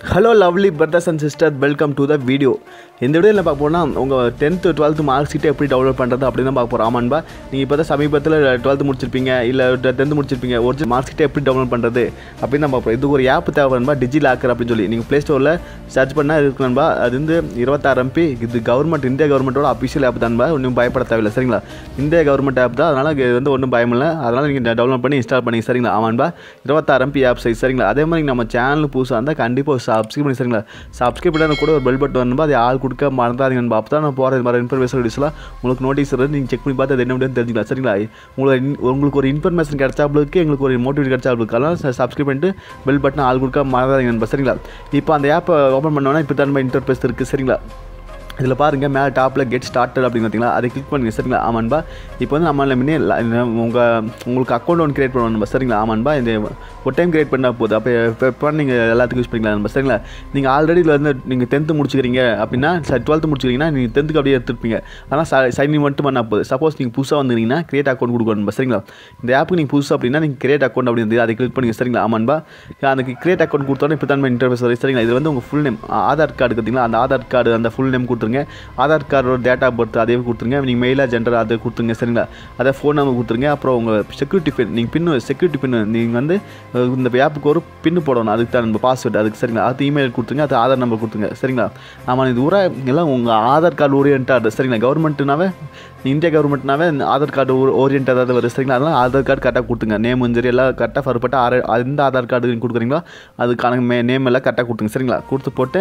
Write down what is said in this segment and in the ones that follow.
Hello lovely brothers and sister welcome to the video இந்த வீடியோவில் பார்க்க போனால் உங்கள் டென்த்து டுவெல்த்து மார்க் ஷீட்டை எப்படி டவுன்லோட் பண்ணுறது அப்படின்னு தான் பார்க்க போகிறோம் ஆமான்பா நீங்கள் இப்போ தான் சமீபத்தில் டுவெல்த்து முடிச்சிருப்பீங்க இல்லை டென்த்து முடிச்சிருப்பீங்க. ஒரு மார்க் ஷீட்டை எப்படி டவுன்லோட் பண்ணுறது அப்படின்னு தான் பார்ப்போம் இதுக்கு ஒரு ஆப் தேவைன்பா டிஜி லாக்கர் அப்படின்னு சொல்லி. நீங்கள் ப்ளே ஸ்டோரில் சர்ச் பண்ணால் இருக்கணும்பா அது வந்து இருபத்தாறு எம்பி இது கவர்மெண்ட் இந்தியா கவர்மெண்ட்டோட அஃபிஷியல் ஆப் தான்பா ஒன்றும் பயப்பட தேவையில்லை சரிங்களா? இந்தியா கவர்மெண்ட் ஆப் தான். அதனால் இது வந்து ஒன்றும் பயமில்லை அதனால் நீங்கள் டவுன்லோட் பண்ணி இன்ஸ்டால் பண்ணி சரிங்களா? ஆமான்பா இருபத்தாறு எம்பி ஆப் சைஸ் சரிங்களா? அதே மாதிரி நம்ம சேனல் புதுசாக இருந்தால் கண்டிப்பாக சப்ஸ்கிரைப் பண்ணி சரிங்களா சப்ஸ்கிரைப் பண்ணி கூட ஒரு பெல் பட்டன் வரணும் அது ஆள் கொடுக்க மறந்தாதீங்கன்னு அப்போ தான் நான் போகிற இது மாதிரி இன்ஃபர்மேஷன் வீடியோஸ்லாம் உங்களுக்கு நோட்டீஸ் வருது. நீங்கள் செக் பண்ணி பார்த்து அது என்ன முடியும் தெரிஞ்சுக்கலாம். சரிங்களா? உங்களுக்கு உங்களுக்கு ஒரு இன்ஃபர்மேஷன் கிடைச்சாப்ளுக்கு எங்களுக்கு ஒரு மோட்டிவேட் கிடைச்சாப்ளுக்கு அதனால் சப்ஸ்கிரைப் பண்ணிட்டு பெல் பட்டன் ஆள் கொடுக்க மறந்தாதீங்கன்னு சரிங்களா? இப்போ அந்த ஆப்பை ஓப்பன் பண்ணோன்னா இப்போ தான் இன்டர்பேஸ் இருக்குது சரிங்களா? இதில் பாருங்கள் மேலே டாப்பில் கெட் ஸ்டார்டட் அப்படின்னு பார்த்தீங்களா? அதை கிளிக் பண்ணுங்க சரிங்களா? ஆமான்பா இப்போ வந்து நம்ம முன்னே உங்கள் உங்களுக்கு அக்கௌண்ட் ஒன்று கிரியேட் பண்ணணும் சரிங்களா? ஆமான்பா இந்த ஒரு டைம் கிரியேட் பண்ணால் போதும். அப்போ எப்போ நீங்கள் எல்லாத்துக்கும் யூஸ் பண்ணிக்கலாம் நம்ம சரிங்களா? நீங்கள் ஆல்ரெடி இதில் வந்து நீங்கள் டென்த்து முடிச்சுக்கிறீங்க அப்படின்னா டுவெல்த்து முடிச்சுக்கிறீங்கன்னா நீங்கள் டென்த்துக்கு அப்படியே எடுத்துருப்பீங்க. ஆனால் சைன் மட்டும் பண்ணால் போதும். சப்போஸ் நீங்கள் புதுசாக வந்துருந்தீங்கன்னா கிரியேட் அக்கௌண்ட் கொடுக்கணும் சரிங்களா? இந்த ஆப்புக்கு நீங்கள் புதுசாக அப்படின்னா நீங்கள் கிரியேட் அக்கௌண்ட் அப்படின்னு அதை கிளிக் பண்ணுங்க. சரிங்களா? ஆமான்பா அந்த கிரியேட் அக்கௌண்ட் கொடுத்தோன்னே இப்போ தான் இன்டர்ஃபேஸ் வரும். சரிங்களா? இது வந்து உங்கள் ஃபுல் நேம் ஆதார் கார்டு பார்த்தீங்களா? அந்த ஆதார் கார்டு அந்த ஃபுல் நேம் கொடுத்துருங்க. ஆதார் கார்டோட டேட் ஆஃப் பர்த் அதே கொடுத்துருங்க. நீங்கள் மெயிலாக ஜென்டர் அதை கொடுத்துருங்க சரிங்களா? அதை ஃபோன் நம்பர் கொடுத்துருங்க. அப்புறம் உங்கள் செக்யூரிட்டி பின் நீங்கள் பின்னு செக்யூரிட்டி பின்னு நீங்கள் வந்து இந்த ஆப்புக்கு ஒரு பின்னு போடணும். அதுக்கு தான் நம்ம பாஸ்வேர்டு அதுக்கு சரிங்களா? அது இமெயில் கொடுத்துருங்க அது ஆதார் நம்பர் கொடுத்துருங்க சரிங்களா? ஆமாம் இது ஊரா எல்லாம் உங்கள் ஆதார் கார்டு ஓரியன்டாக சரிங்களா? கவர்மெண்ட்டுனாவே இந்தியா கவர்மெண்ட்னாவே ஆதார் கார்டு ஓரியன்டாக தான் வருது சரிங்களா? அதனால் ஆதார் கார்டு கரெக்டாக கொடுத்துங்க நேம் சரி எல்லாம் கரெக்டாக ஃபர்பட்ட ஆறு எந்த ஆதார் கார்டு கொடுக்குறீங்களோ அதுக்கான மே நேம் எல்லாம் கரெக்டாக கொடுத்துங்க சரிங்களா? கொடுத்து போட்டு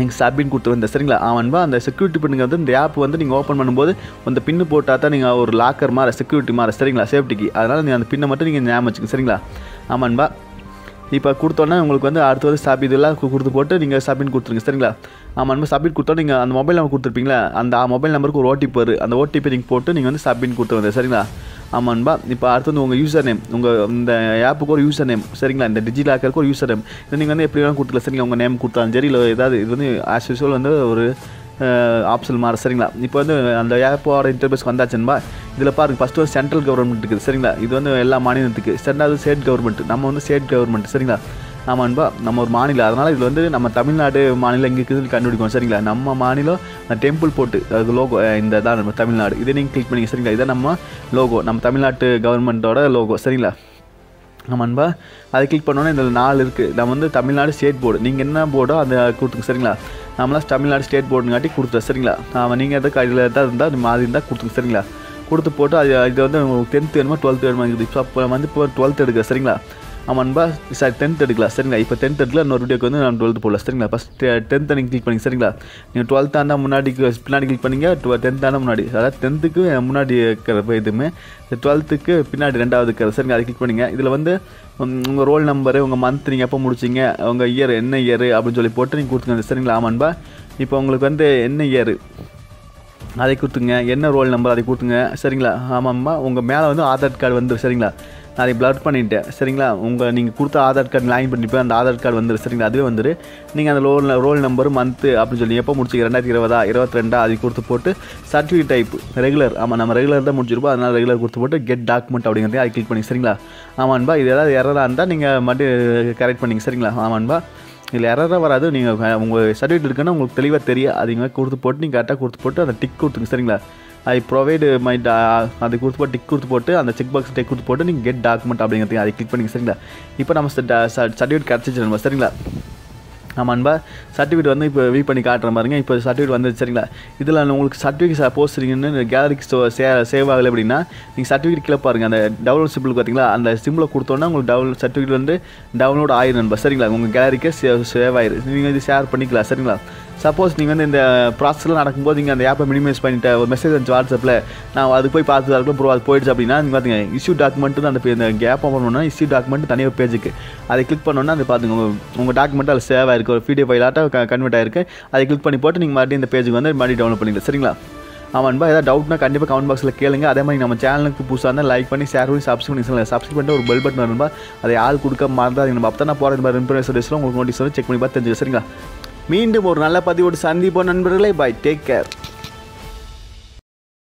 நீங்கள் சப்மிட் கொடுத்துருந்தேன் சரிங்களா? ஆமான்பா அந்த செக்யூரிட்டி பின்னுங்க வந்து இந்த ஆப் வந்து நீங்கள் ஓப்பன் பண்ணும்போது அந்த பின்னு போட்டால் தான் நீங்கள் ஒரு லாக்கர் மாதிரி செக்யூரிட்டி மாதிரி சரிங்களா? சேஃப்டிக்கு அதனால் நீங்கள் அந்த பின்னை மட்டும் நீங்கள் ஞாபகம் வச்சுங்க சரிங்களா? ஆமான்பா இப்போ கொடுத்தோன்னே உங்களுக்கு வந்து அடுத்து வந்து சப் இதெல்லாம் கொடுத்து போட்டு நீங்கள் சப்மிட் கொடுத்துருங்க சரிங்களா? ஆமாம் சப்மிட் கொடுத்தோம் நீங்கள் அந்த மொபைல் நம்பர் கொடுத்துருப்பீங்களா? அந்த மொபைல் நம்பருக்கு ஒரு ஓடிபி வரும் அந்த ஓடிபி நீங்கள் போட்டு நீங்கள் வந்து சப்மிட் கொடுத்துருங்க சரிங்களா? ஆமான்பா இப்போ அடுத்து வந்து உங்கள் யூசர் நேம் உங்கள் இந்த ஆப்புக்கு ஒரு யூசர் நேம் சரிங்களா? இந்த டிஜி லாக்கருக்கு ஒரு யூசர் நேம் இது நீங்கள் வந்து எப்படி வேணால் கொடுத்துக்கலாம் சரிங்களா உங்கள் நேம் கொடுத்தாலும் சரி இல்லை ஏதாவது இது வந்து ஆஸ் யூஸ்வல் வந்து ஒரு ஆப்ஷன் மாற சரிங்களா? இப்போ வந்து அந்த ஆப்போட இன்டர்பேஸ்க்கு வந்தாச்சுன்பா இதில் பாருங்க ஃபஸ்ட்டு வந்து சென்ட்ரல் கவர்மெண்ட் இருக்குது சரிங்களா? இது வந்து எல்லா மாநிலத்துக்கு ரெண்டாவது ஸ்டேட் கவர்மெண்ட் நம்ம வந்து ஸ்டேட் கவர்மெண்ட் சரிங்களா? ஆமான்பா நம்ம ஒரு மாநிலம். அதனால் இதில் வந்து நம்ம தமிழ்நாடு மாநிலம் எங்கே இருக்குது கண்டுபிடிக்கும் சரிங்களா? நம்ம மாநிலம் டெம்பிள் போட்டு அது லோகோ இந்த தான் நம்ம தமிழ்நாடு. இதை நீங்கள் கிளிக் பண்ணிங்க சரிங்களா? இதான் நம்ம லோகோ நம்ம தமிழ்நாட்டு கவர்மெண்ட்டோட லோகோ சரிங்களா? ஆமான்பா அதை கிளிக் பண்ணோன்னே இதில் நாலு இருக்குது நம்ம வந்து தமிழ்நாடு ஸ்டேட் போர்டு நீங்கள் என்ன போர்டோ அதை கொடுத்துங்க சரிங்களா? நம்மளாம் தமிழ்நாடு ஸ்டேட் போர்டுங்காட்டி கொடுத்துருவோம் சரிங்களா? நாம் நீங்கள் எதாவது கையில் எதாவது இருந்தால் அது மாதிரி இருந்தால் கொடுத்துங்க சரிங்களா? கொடுத்து போட்டு அது இது வந்து உங்களுக்கு டென்த்து வேணுமா டுவெல்த்து வேணுமா இருக்குது இப்போ வந்து இப்போ டுவெல்த் எடுக்க சரிங்களா? ஆமான்பா சார் டென்த் எடுக்கலாம் சரிங்களா? இப்போ டென்த் எடுக்கலாம் இன்னொரு வீடியோக்கு வந்து நான் டுவெல்த் போடலாம் சரிங்களா? ஃபஸ்ட் டென்த்தை நீங்கள் கிளிக் பண்ணி சரிங்களா? நீங்கள் டுவெல்த் இருந்தால் முன்னாடி பின்னாடி கிளிக் பண்ணிங்க. டுவெல் டென்த்தாக முன்னாடி. அதாவது டென்த்துக்கு eh, முன்னாடி இருக்கிற இதுவுமே டுவெல்த்துக்கு பின்னாடி ரெண்டாவது இருக்கிற சரிங்க அதை கிளிக் பண்ணிங்க. இதில் வந்து உங்கள் ரோல் நம்பரு உங்கள் மந்த் நீங்கள் எப்போ முடிச்சிங்க? உங்கள் இயர் என்ன இயர் அப்படின்னு சொல்லி போட்டு நீங்கள் கொடுத்துங்க சரிங்களா? ஆமான்பா இப்போ உங்களுக்கு வந்து என்ன இயர் அதை கொடுத்துங்க. என்ன ரோல் நம்பர் அதை கொடுத்துங்க. சரிங்களா? ஆமாம்மா. உங்கள் மேலே வந்து ஆதார் கார்டு வந்துடும் சரிங்களா? நான் அதை ப்ளட் பண்ணிவிட்டேன் சரிங்களா? உங்கள் நீங்கள் கொடுத்த ஆதார் கார்டு லைன் பண்ணிப்பேன் அந்த ஆதார் கார்டு வந்துடும் சரிங்களா? அதுவே வந்துடு நீங்கள் அந்த ரோல் ரோல் நம்பர் மந்த்து அப்படின்னு சொல்லி எப்போ முடிச்சுக்க ரெண்டாயிரத்தி இருபதா இருபத்தி ரெண்டா அதை கொடுத்து போட்டு சர்டிஃபிகேட் டைப் ரெகுலர் ஆமாம் நம்ம ரெகுலர் தான் முடிச்சிருப்போம். அதனால் ரெகுலர் கொடுத்து போட்டு கெட் டாக்குமெண்ட் அப்படிங்கிறதையும் அதை கிளிக் பண்ணி சரிங்களா? ஆமாம்பா இது ஏதாவது எரராக இருந்தால் நீங்கள் மட்டும் கரெக்ட் பண்ணிங்க. சரிங்களா? ஆமாம்பா இதில் எரராக வராது. நீங்கள் உங்கள் சர்டிஃபிகேட் இருக்குன்னா உங்களுக்கு தெளிவாக தெரியும் அது நீங்கள் கொடுத்து போட்டு நீங்கள் கரெக்டாக கொடுத்து போட்டு அந்த டிக் கொடுத்துங்க சரிங்களா? ஐ ப்ரொவைடு மை டா அது கொடுத்து போட்டு டிக் கொடுத்து போட்டு அந்த செக் பாக்ஸ் டிக் கொடுத்து போட்டு நீங்கள் கெட் டாக்குமெண்ட் அப்படிங்கிறது அதை கிளிக் பண்ணிங்க சரிங்களா? இப்போ நம்ம சர்டிஃபிகேட் கிடச்சிச்சு நம்ம சரிங்களா? ஆமாம் அன்பா சர்டிஃபிகேட் வந்து இப்போ வீ பண்ணி காட்டுறேன் பாருங்க. இப்போ சர்டிஃபிகேட் வந்து சரிங்களா? இதில் உங்களுக்கு சர்டிஃபிகேட் சப்போஸ் கேலரிக்கு ஸ்டோ சே சேவ் ஆகலை அப்படின்னா நீங்கள் சர்டிஃபிகேட் கீழே பாருங்கள் அந்த டவுன்லோட் சிம்பிள் பார்த்தீங்களா? அந்த சிம்பிளை கொடுத்தோன்னா உங்களுக்கு டவுன் சர்டிஃபிகேட் வந்து டவுன்லோட் ஆயிடும் நண்பா. சரிங்களா? உங்கள் கேலரிக்கே சேவ் சேவ் ஆயிடும் நீங்கள் இது ஷேர் பண்ணிக்கலாம். சரிங்களா? சப்போஸ் நீங்கள் வந்து இந்த ப்ராசஸ்லாம் நடக்கும்போது நீங்கள் அந்த ஆப்பை மினிமைஸ் பண்ணிட்டு ஒரு மெசேஜ் வந்துச்சு வாட்ஸ்அப்பில் நான் அதுக்கு போய் பார்த்து அதுக்கு ப்ரோ அது போயிடுச்சு அப்படின்னா நீங்கள் பார்த்துங்க இஷ்யூ டாக்குமெண்ட்டு தான் அந்த இந்த கேப் ஓப்பன் இஷ்யூ டாக்குமெண்ட் தனியாக பேஜுக்கு அதை கிளிக் பண்ணோன்னா அது பார்த்துங்க உங்கள் உங்கள் டாக்குமெண்ட் அதில் சேவ் ஆயிருக்கு ஒரு பிடிஎஃப் ஃபைலாட்டாக கன்வெர்ட் ஆயிருக்கு. அதை கிளிக் பண்ணி போட்டு நீங்கள் மறுபடியும் இந்த பேஜுக்கு வந்து மறுபடியும் டவுன்லோட் பண்ணிக்கலாம். சரிங்களா? ஆமாம்பா ஏதாவது டவுட்னா கண்டிப்பாக கமெண்ட் பாக்ஸில் கேளுங்க. அதே மாதிரி நம்ம சேனலுக்கு புதுசாக இருந்தால் லைக் பண்ணி ஷேர் பண்ணி சப்ஸ்கிரைப் பண்ணி சொல்லுங்கள் சப்ஸ்கிரைப் பண்ணிட்டு ஒரு பெல் பட்டன் வரும்பா அதை ஆள் கொடுக்க மறந்தாதீங்க நம்ம அப்போ தான் நான் போகிற மாதிரி இன்ஃபர்மேஷன் உங்களுக்கு நோட்டீஸ் வந்து செக் பண்ணி பார்த்து தெரிஞ்சுக்க சரிங்களா? மீண்டும் ஒரு நல்ல பதிவோடு சந்திப்போம் நண்பர்களே. Bye take care